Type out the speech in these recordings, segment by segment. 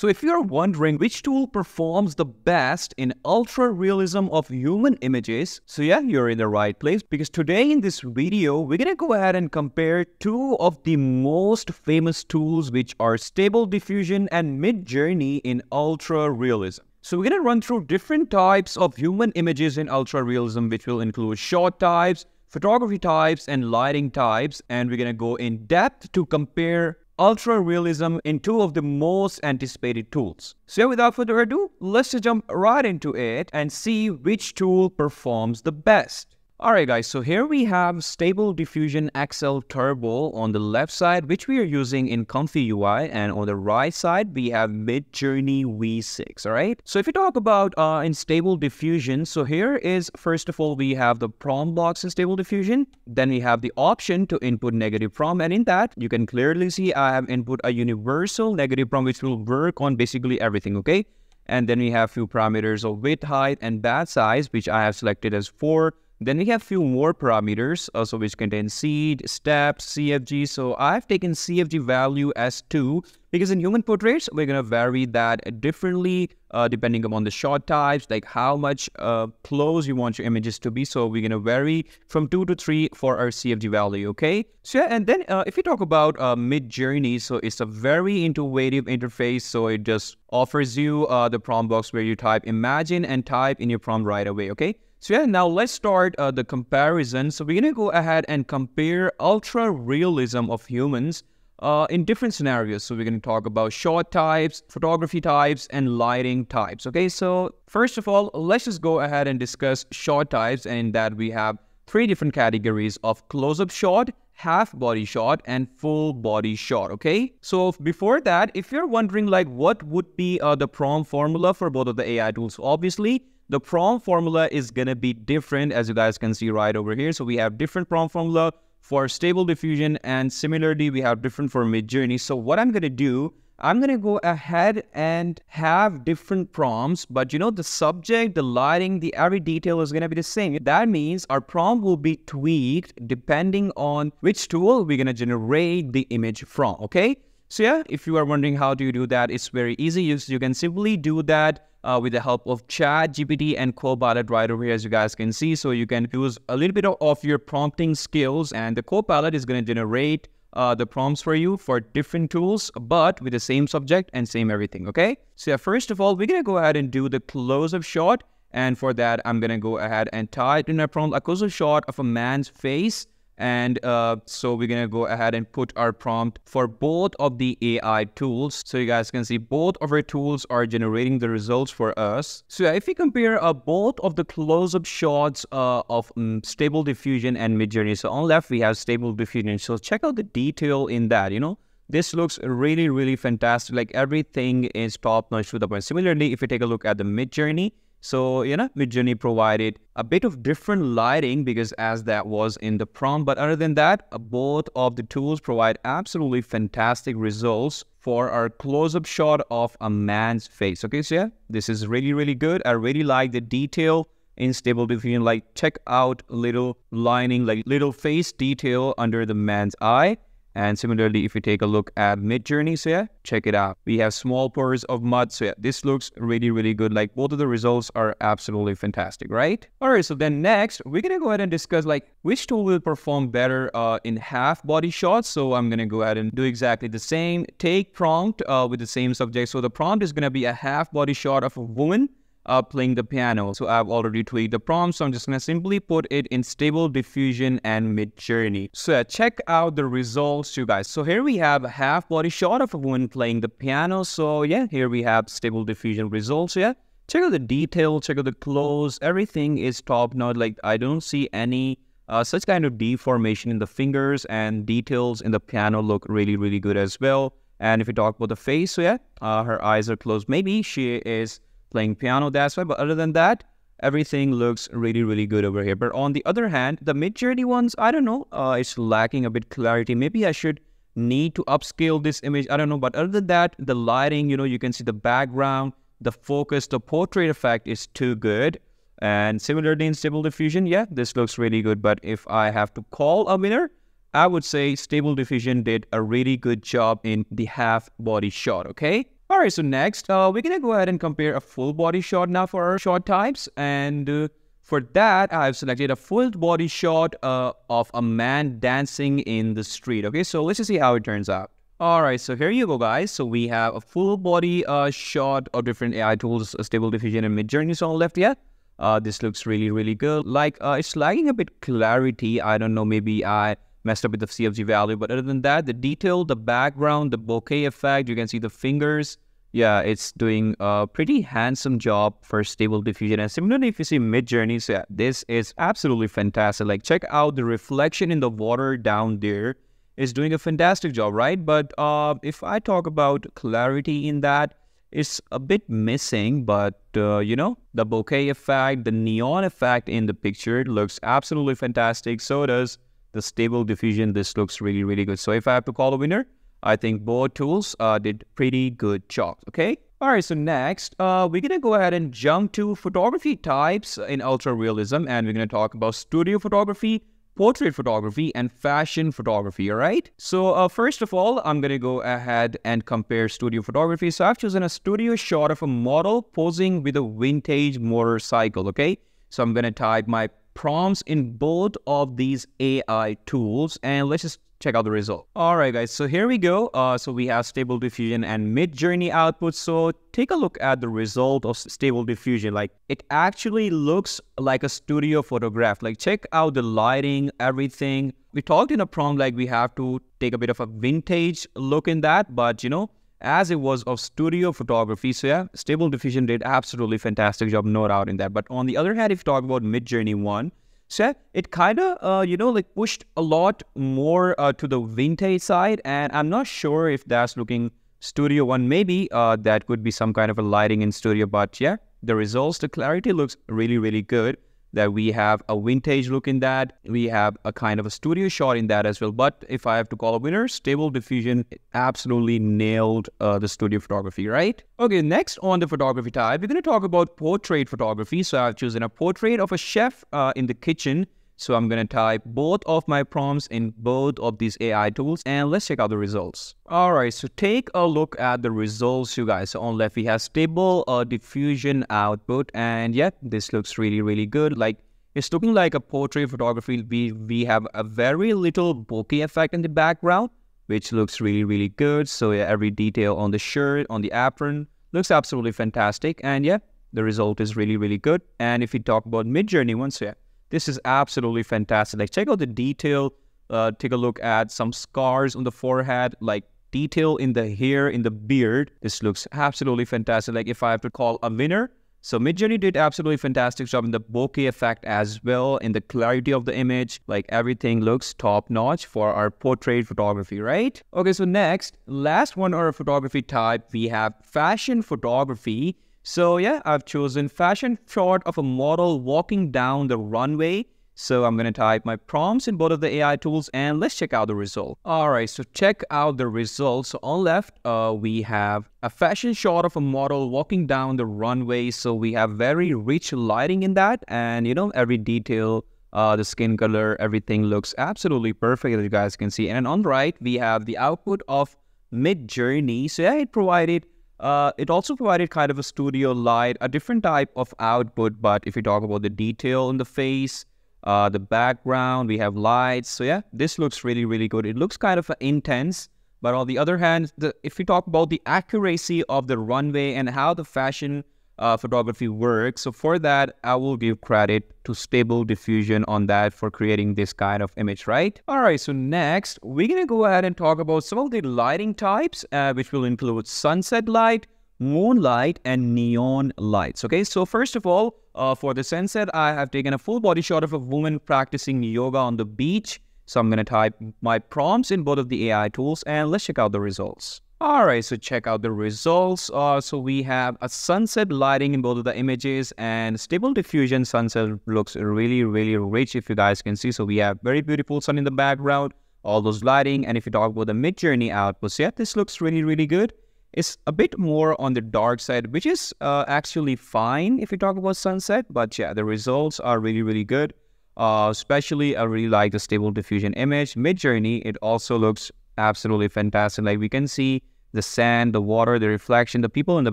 So if you're wondering which tool performs the best in ultra realism of human images, so yeah, you're in the right place because today in this video, we're gonna go ahead and compare two of the most famous tools which are Stable Diffusion and Midjourney in ultra realism. So we're gonna run through different types of human images in ultra realism, which will include shot types, photography types, and lighting types, and we're gonna go in depth to compare ultra realism in two of the most anticipated tools. So without further ado, let's jump right into it and see which tool performs the best. Alright guys, so here we have Stable Diffusion XL Turbo on the left side, which we are using in Comfy UI, and on the right side, we have Midjourney V6, alright? So if you talk about uh, in Stable Diffusion, so here is, first of all, we have the prompt box in Stable Diffusion, then we have the option to input negative prompt, and in that, you can clearly see I have input a universal negative prompt, which will work on basically everything, okay? And then we have few parameters of width, height, and batch size, which I have selected as 4, then we have few more parameters also which contain seed, steps, CFG. So I've taken CFG value as 2 because in human portraits, we're going to vary that differently uh, depending upon the shot types, like how much uh, close you want your images to be. So we're going to vary from 2 to 3 for our CFG value, okay? So yeah, and then uh, if you talk about uh, Midjourney, so it's a very intuitive interface. So it just offers you uh, the prompt box where you type imagine and type in your prompt right away, okay? So yeah, now let's start uh, the comparison. So we're gonna go ahead and compare ultra realism of humans uh, in different scenarios. So we're gonna talk about shot types, photography types, and lighting types. Okay, so first of all, let's just go ahead and discuss shot types and that we have three different categories of close-up shot, half body shot and full body shot okay so before that if you're wondering like what would be uh, the prompt formula for both of the ai tools obviously the prompt formula is going to be different as you guys can see right over here. So we have different prompt formula for stable diffusion and similarly we have different for Midjourney. So what I'm going to do, I'm going to go ahead and have different prompts, but you know, the subject, the lighting, the every detail is going to be the same. That means our prompt will be tweaked depending on which tool we're going to generate the image from. Okay. So yeah, if you are wondering how do you do that, it's very easy. You, you can simply do that uh, with the help of Chat, GPT, and Copilot right over here, as you guys can see. So you can use a little bit of, your prompting skills, and the Copilot is going to generate uh, the prompts for you for different tools, but with the same subject and same everything, okay? So yeah, first of all, we're going to go ahead and do the close-up shot. And for that, I'm going to go ahead and type in a prompt, a close-up shot of a man's face and uh, so we're gonna go ahead and put our prompt for both of the AI tools. So you guys can see both of our tools are generating the results for us. So if we compare uh, both of the close-up shots uh, of um, Stable Diffusion and Midjourney. So on left, we have Stable Diffusion. So check out the detail in that, you know. This looks really, really fantastic. Like everything is top-notch to the point. Similarly, if you take a look at the Midjourney, so, you know, Midjourney provided a bit of different lighting because as that was in the prompt. But other than that, uh, both of the tools provide absolutely fantastic results for our close-up shot of a man's face. Okay, so yeah, this is really, really good. I really like the detail in Stable Diffusion. Like, check out little lining, like little face detail under the man's eye. And similarly, if you take a look at Midjourney, so yeah, check it out. We have small pores of mud. So yeah, this looks really, really good. Like both of the results are absolutely fantastic, right? All right, so then next, we're gonna go ahead and discuss like which tool will perform better uh, in half body shots. So I'm gonna go ahead and do exactly the same. Take prompt uh, with the same subject. So the prompt is gonna be a half body shot of a woman uh, playing the piano. So I've already tweaked the prompt, so I'm just gonna simply put it in Stable Diffusion and Midjourney. So uh, check out the results, you guys. So here we have a half body shot of a woman playing the piano. So yeah, here we have Stable Diffusion results. Yeah, check out the detail, check out the clothes. Everything is top notch. Like I don't see any uh, such kind of deformation in the fingers and details in the piano look really, really good as well. And if we talk about the face, so yeah, uh, her eyes are closed. Maybe she is playing piano, that's why. But other than that, everything looks really, really good over here. But on the other hand, the Midjourney ones, I don't know, uh, it's lacking a bit clarity. Maybe I should need to upscale this image. I don't know. But other than that, the lighting, you know, you can see the background, the focus, the portrait effect is too good. And similarly in Stable Diffusion, yeah, this looks really good. But if I have to call a winner, I would say Stable Diffusion did a really good job in the half body shot, okay? All right, so next, uh, we're gonna go ahead and compare a full body shot now for our shot types. And uh, for that, I've selected a full body shot uh, of a man dancing in the street. Okay, so let's just see how it turns out. All right, so here you go, guys. So we have a full body uh, shot of different AI tools, Stable Diffusion and Midjourney is the left. Yeah, uh, this looks really, really good. Like, uh, it's lagging a bit clarity. I don't know, maybe I messed up with the CFG value, but other than that, the detail, the background, the bokeh effect, you can see the fingers. Yeah, it's doing a pretty handsome job for Stable Diffusion. And similarly, if you see Midjourney, so yeah, this is absolutely fantastic. Like, check out the reflection in the water down there is doing a fantastic job, right? But uh, if I talk about clarity in that, it's a bit missing, but uh, you know, the bokeh effect, the neon effect in the picture looks absolutely fantastic. So does the stable diffusion. This looks really, really good. So if I have to call a winner, I think both tools uh, did pretty good job, okay? All right, so next, uh, we're going to go ahead and jump to photography types in ultra realism, and we're going to talk about studio photography, portrait photography and fashion photography, all right? So uh, first of all, I'm going to go ahead and compare studio photography. So I've chosen a studio shot of a model posing with a vintage motorcycle, okay? So I'm going to type my prompts in both of these AI tools and let's just check out the result. All right, guys, so here we go. Uh, so we have Stable Diffusion and Midjourney output. So take a look at the result of Stable Diffusion. Like it actually looks like a studio photograph. Like check out the lighting, everything. We talked in a prompt like we have to take a bit of a vintage look in that, but you know, as it was of studio photography. So yeah, Stable Diffusion did absolutely fantastic job, no doubt in that. But on the other hand, if you talk about Midjourney 1, so it kind of, uh, you know, like pushed a lot more uh, to the vintage side. And I'm not sure if that's looking Studio One. Maybe uh, that could be some kind of a lighting in Studio. But yeah, the results, the clarity looks really, really good that we have a vintage look in that. We have a kind of a studio shot in that as well. But if I have to call a winner, Stable Diffusion absolutely nailed uh, the studio photography, right? Okay, next on the photography type, we're going to talk about portrait photography. So I've chosen a portrait of a chef uh, in the kitchen so I'm going to type both of my prompts in both of these AI tools and let's check out the results. All right, so take a look at the results, you guys. So on left, we have stable uh, diffusion output and yeah, this looks really, really good. Like it's looking like a portrait photography. We, we have a very little bokeh effect in the background, which looks really, really good. So yeah, every detail on the shirt, on the apron looks absolutely fantastic. And yeah, the result is really, really good. And if we talk about Midjourney once, yeah, this is absolutely fantastic. Like check out the detail. Uh, take a look at some scars on the forehead, like detail in the hair, in the beard. This looks absolutely fantastic. Like if I have to call a winner, so Midjourney did absolutely fantastic job in the bokeh effect as well, in the clarity of the image. Like everything looks top notch for our portrait photography, right? Okay, so next, last one our photography type, we have fashion photography. So yeah, I've chosen fashion shot of a model walking down the runway. So I'm going to type my prompts in both of the AI tools and let's check out the result. All right, so check out the results. On left, uh, we have a fashion shot of a model walking down the runway. So we have very rich lighting in that and you know, every detail, uh, the skin color, everything looks absolutely perfect as you guys can see. And on the right, we have the output of Midjourney. So yeah, it provided uh, it also provided kind of a studio light, a different type of output. But if you talk about the detail in the face, uh, the background, we have lights. So yeah, this looks really, really good. It looks kind of intense. But on the other hand, the, if we talk about the accuracy of the runway and how the fashion uh, photography works. So for that, I will give credit to Stable Diffusion on that for creating this kind of image, right? All right, so next, we're to go ahead and talk about some of the lighting types, uh, which will include sunset light, moonlight, and neon lights. Okay, so first of all, uh, for the sunset, I have taken a full body shot of a woman practicing yoga on the beach. So I'm going to type my prompts in both of the AI tools and let's check out the results. All right, so check out the results. Uh, so we have a sunset lighting in both of the images and stable diffusion sunset looks really, really rich if you guys can see. So we have very beautiful sun in the background, all those lighting. And if you talk about the Midjourney outputs, yeah, this looks really, really good. It's a bit more on the dark side, which is uh, actually fine if you talk about sunset. But yeah, the results are really, really good. Uh, especially, I really like the stable diffusion image. Midjourney, it also looks absolutely fantastic. Like we can see the sand, the water, the reflection, the people in the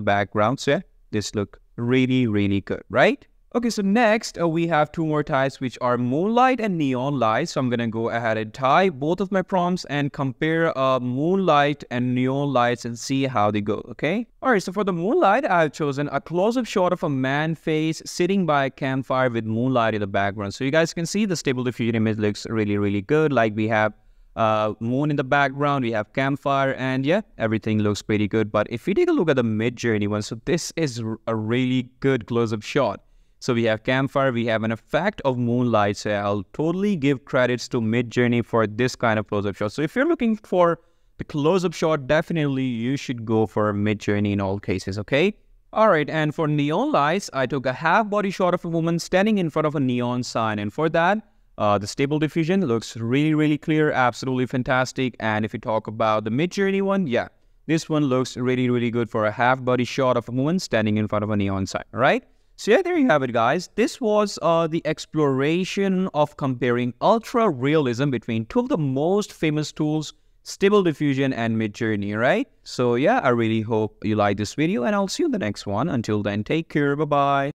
background. So yeah, this look really, really good, right? Okay, so next uh, we have two more types which are moonlight and neon light. So I'm gonna go ahead and tie both of my prompts and compare uh, moonlight and neon lights and see how they go, okay? Alright, so for the moonlight, I've chosen a close-up shot of a man face sitting by a campfire with moonlight in the background. So you guys can see the stable diffusion image looks really, really good. Like we have uh, moon in the background, we have campfire, and yeah, everything looks pretty good. But if you take a look at the Midjourney one, so this is a really good close-up shot. So we have campfire, we have an effect of moonlight. So I'll totally give credits to Midjourney for this kind of close-up shot. So if you're looking for the close-up shot, definitely you should go for Midjourney in all cases, okay? Alright, and for neon lights, I took a half body shot of a woman standing in front of a neon sign. And for that, uh, the stable diffusion looks really, really clear, absolutely fantastic. And if you talk about the Midjourney one, yeah, this one looks really, really good for a half body shot of a woman standing in front of a neon sign, right? So yeah, there you have it, guys. This was uh, the exploration of comparing ultra realism between two of the most famous tools, Stable Diffusion and Midjourney, right? So yeah, I really hope you like this video and I'll see you in the next one. Until then, take care. Bye-bye.